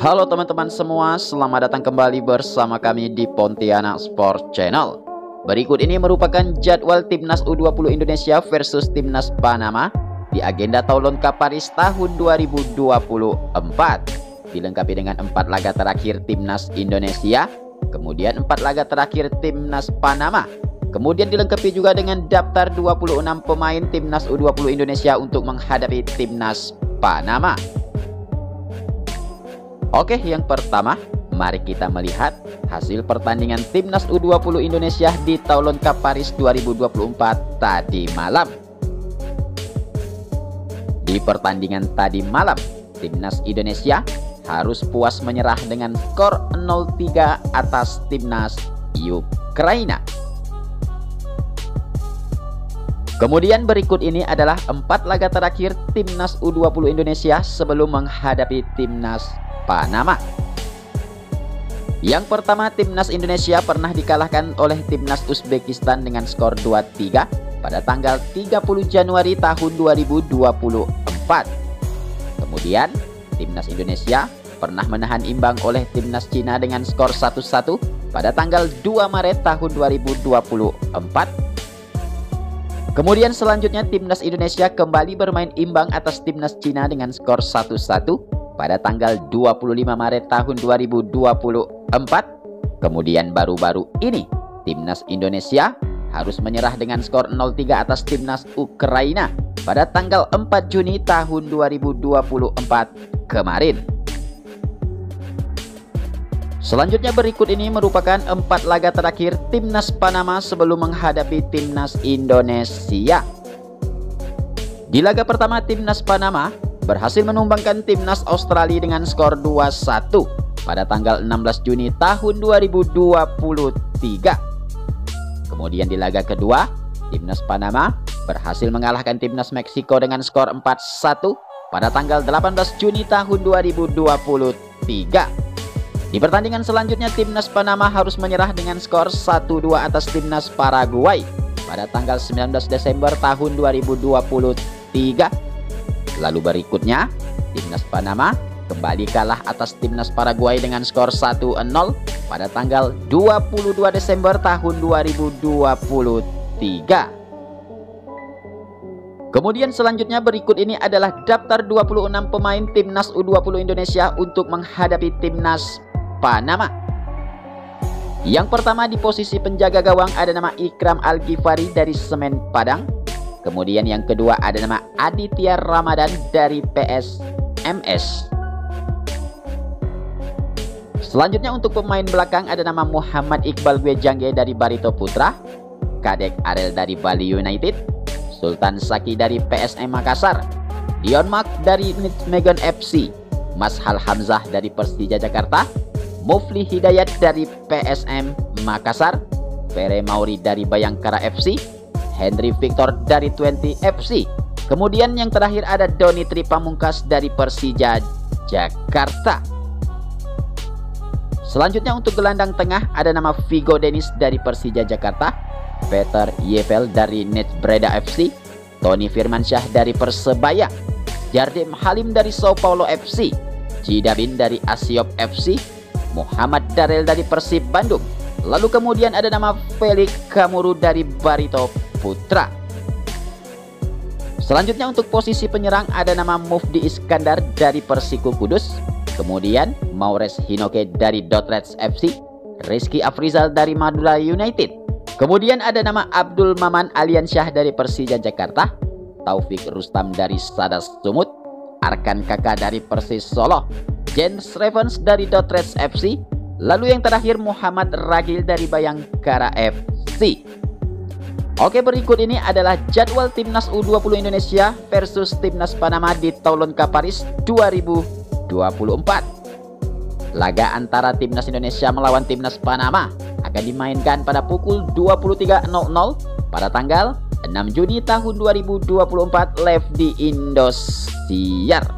Halo teman-teman semua, selamat datang kembali bersama kami di Pontianak Sport Channel. Berikut ini merupakan jadwal Timnas U20 Indonesia versus Timnas Panama di agenda Taulonka Paris tahun 2024. Dilengkapi dengan empat laga terakhir Timnas Indonesia, kemudian empat laga terakhir Timnas Panama, Kemudian dilengkapi juga dengan daftar 26 pemain Timnas U20 Indonesia untuk menghadapi Timnas Panama. Oke, yang pertama, mari kita melihat hasil pertandingan Timnas U20 Indonesia di Taulon Cup Paris 2024 tadi malam. Di pertandingan tadi malam, Timnas Indonesia harus puas menyerah dengan skor 0-3 atas Timnas Ukraina. Kemudian berikut ini adalah empat laga terakhir Timnas U20 Indonesia sebelum menghadapi Timnas Panama. Yang pertama, Timnas Indonesia pernah dikalahkan oleh Timnas Uzbekistan dengan skor 2-3 pada tanggal 30 Januari tahun 2024. Kemudian, Timnas Indonesia pernah menahan imbang oleh Timnas Cina dengan skor 1-1 pada tanggal 2 Maret tahun 2024. Kemudian selanjutnya Timnas Indonesia kembali bermain imbang atas Timnas Cina dengan skor 1-1 pada tanggal 25 Maret tahun 2024. Kemudian baru-baru ini Timnas Indonesia harus menyerah dengan skor 0-3 atas Timnas Ukraina pada tanggal 4 Juni tahun 2024 kemarin. Selanjutnya berikut ini merupakan empat laga terakhir Timnas Panama sebelum menghadapi Timnas Indonesia. Di laga pertama Timnas Panama berhasil menumbangkan timnas Australia dengan skor 2-1 pada tanggal 16 Juni tahun 2023. Kemudian di laga kedua, timnas Panama berhasil mengalahkan timnas Meksiko dengan skor 4-1 pada tanggal 18 Juni tahun 2023. Di pertandingan selanjutnya timnas Panama harus menyerah dengan skor 1-2 atas timnas Paraguay pada tanggal 19 Desember tahun 2023 Lalu berikutnya, timnas Panama kembali kalah atas timnas Paraguay dengan skor 1-0 pada tanggal 22 Desember tahun 2023. Kemudian selanjutnya berikut ini adalah daftar 26 pemain timnas U20 Indonesia untuk menghadapi timnas Panama. Yang pertama di posisi penjaga gawang ada nama Ikram Al-Ghifari dari Semen Padang. Kemudian yang kedua ada nama Aditya Ramadan dari PSMS. Selanjutnya untuk pemain belakang ada nama Muhammad Iqbal Gwejangge dari Barito Putra, Kadek Arel dari Bali United, Sultan Saki dari PSM Makassar, Dion Mak dari Megan FC, Mas Hal Hamzah dari Persija Jakarta, Mufli Hidayat dari PSM Makassar, Pere Mauri dari Bayangkara FC, Henry Victor dari 20 FC. Kemudian yang terakhir ada Doni Tripamungkas dari Persija Jakarta. Selanjutnya untuk gelandang tengah ada nama Vigo Denis dari Persija Jakarta, Peter Yevel dari Net Breda FC, Tony Firmansyah dari Persebaya, Jardim Halim dari Sao Paulo FC, Jidabin dari Asiop FC, Muhammad Darel dari Persib Bandung. Lalu kemudian ada nama Felix Kamuru dari Barito Putra. Selanjutnya untuk posisi penyerang ada nama Mufdi Iskandar dari Persiku Kudus, kemudian Maures Hinoke dari Dotrets FC, Rizky Afrizal dari Madura United, kemudian ada nama Abdul Maman Aliansyah dari Persija Jakarta, Taufik Rustam dari Sadas Sumut, Arkan Kakak dari Persis Solo, James Ravens dari Dotrets FC, lalu yang terakhir Muhammad Ragil dari Bayangkara FC. Oke berikut ini adalah jadwal Timnas U20 Indonesia versus Timnas Panama di Toulon Paris 2024. Laga antara Timnas Indonesia melawan Timnas Panama akan dimainkan pada pukul 23.00 pada tanggal 6 Juni tahun 2024 live di Indosiar.